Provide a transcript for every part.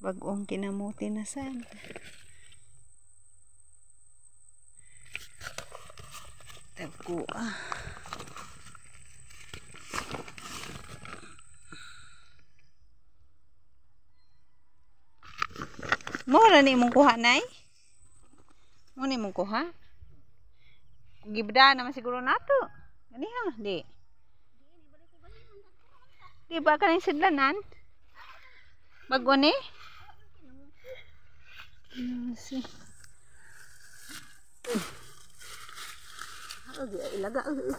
bagong kinamuti na sad Dagko ah. Mo ra ni mong kuha nay? Mo ni mong kuha? Gibda naman siguro nato. Gani ha, di. Di ba kanin sidlanan? Bago ni? Hmm, Ada ilaga ke?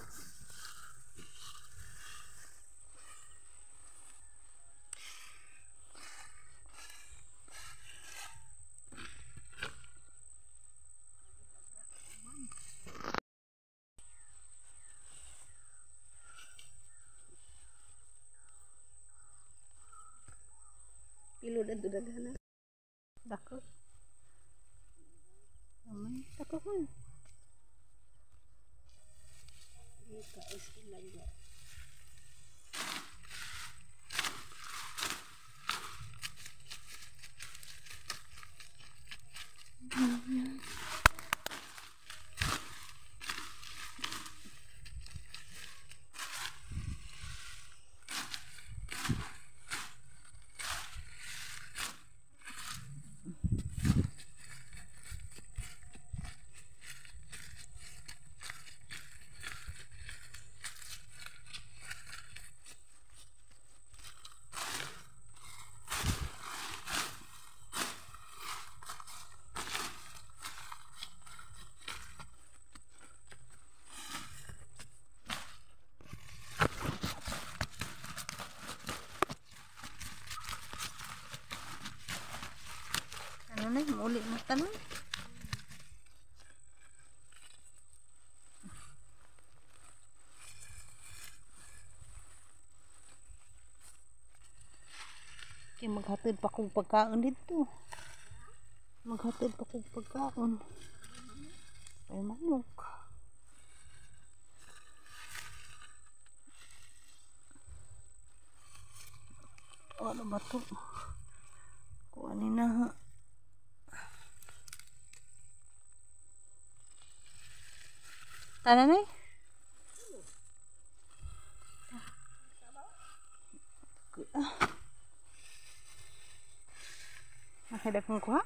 Pilu dan tu dah ganas. Dah? go home. Ano na, muli mo tanong. Kaya maghatid pa kong pagkaon dito. Maghatid pa kong pagkaon. Ay manok. Ano ba to? Kuhanin na ha. Tak nak naik? Takut lah. Masih ada kuat.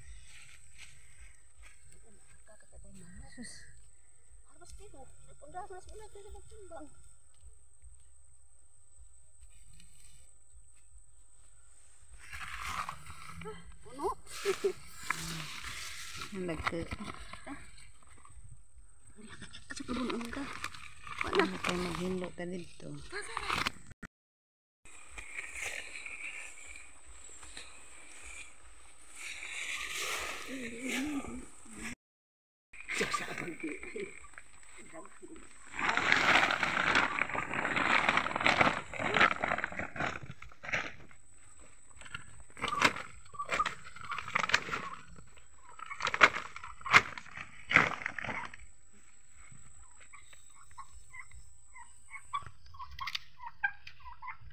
harus tidur udah harus mulai dari makan bang Ano? Nagka. Ha? Ano ka? Ano ka? Ano ka? Ano ka? Ano? Ano ka? Ano ka? Ano ka? 这啥东西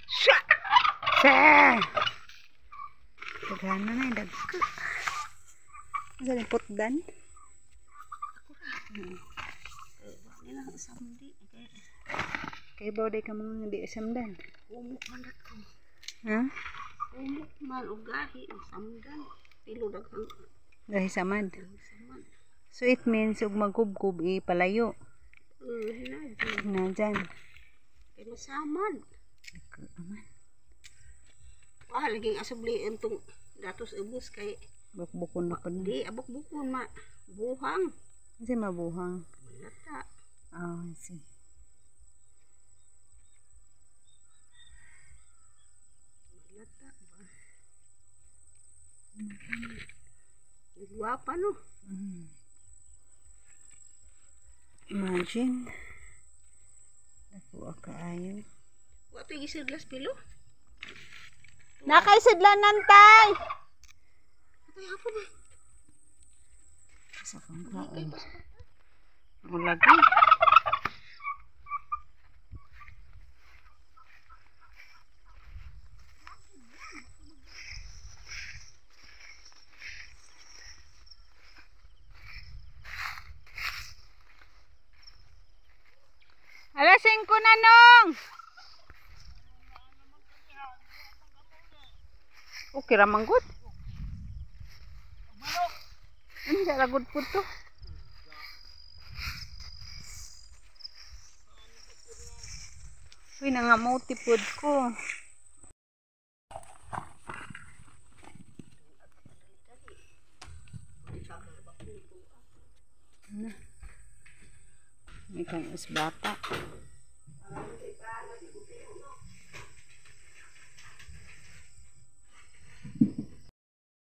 是啊谁我看那那在那里 samdi. Kaya Kaya ba ka mga hindi asamdan? umok man ko. Ha? Umok man o gahi ang samdan. Pilo daghang Dahil samad. So it means ug magkubkub ipalayo Uh, hinadyo. na dyan. Kaya masamad. Aman. Wah, laging asubli itong datos ubus kay Bukbukon na na. di abok bukon ma buhang. Kasi mabuhang. Lata. Ah, I see. Lata ba? Guwapa no. Mm. Imagine. Nakuha ka ayo. Wato yung isirglas pilo. Nakaisidlanan tay! Atay hapon ba? Sa kang kaon. Ako lagi. Alas 5 na nung! Okay ramang good. Ano sa ragod po to? Uy, nangamuti po ko. Ano? May kang is bata.